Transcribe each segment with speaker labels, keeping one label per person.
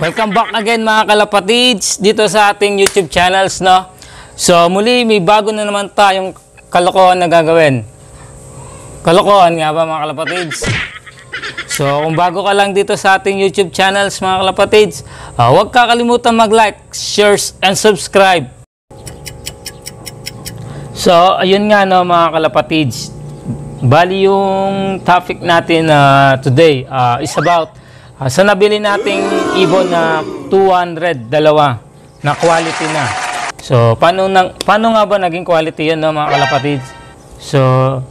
Speaker 1: Welcome back again mga kalapatids dito sa ating YouTube channels no. So muli may bago na naman tayong kalokohan na gagawin. Kalokohan nga ba mga kalapatids? So kung bago ka lang dito sa ating YouTube channels mga kalapatids, uh, huwag kakalimutan mag-like, share and subscribe. So ayun nga no mga kalapatids. Bali yung topic natin uh, today uh, is about uh, sa nabili nating ibon na 200 dalawa na quality na. So paano nang paano nga ba naging quality 'yon no mga kalapatids? So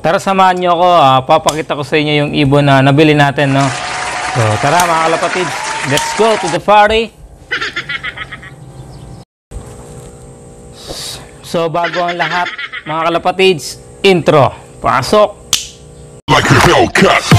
Speaker 1: tara samahan niyo ako, uh, papakita ko sa inyo yung ibon na nabili natin no. So tara mga kalapatids, let's go to the party. So bago ang lahat mga kalapatids, intro. Pasok!
Speaker 2: like a Hellcat.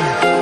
Speaker 3: high.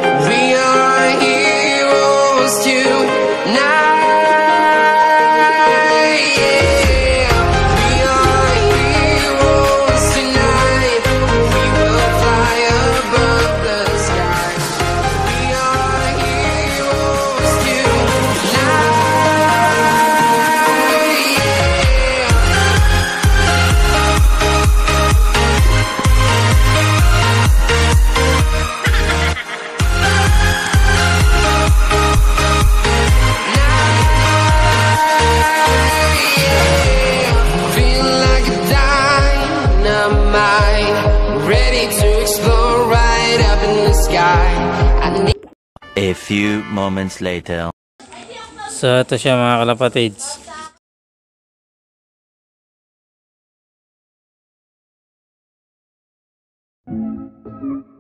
Speaker 3: A
Speaker 4: few moments later.
Speaker 1: So ito siya mga kalapatids.
Speaker 5: Hindi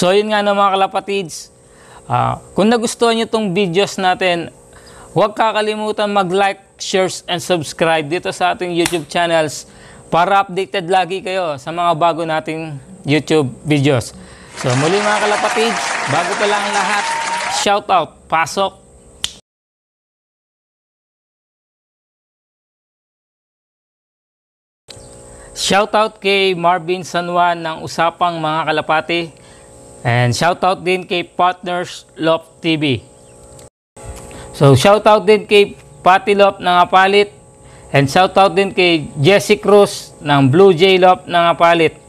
Speaker 1: So yun nga no mga kalapatids. Ah, kung nagustuhan nyo itong videos natin, huwag kakalimutan mag-like, share, and subscribe dito sa ating YouTube channels para updated lagi kayo sa mga bago nating YouTube videos. So muli mga kalapatids, bago pa lang ang lahat, shout out, pasok! Shoutout kay Marvin San Juan ng Usapang Mga Kalapati. And shoutout din kay Partners Love TV. So shoutout din kay Patty Lop ng Apalit. And shoutout din kay Jesse Cruz ng Blue Jay Lop ng Apalit.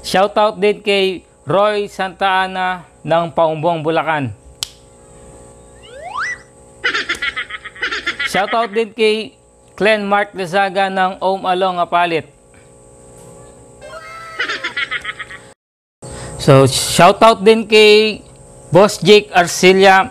Speaker 1: Shoutout din kay Roy Santa Ana ng Paumbong, Bulacan. Shoutout din kay Glenn Mark Lazaga ng Om Along Apalit. So, shoutout din kay Boss Jake Arcilia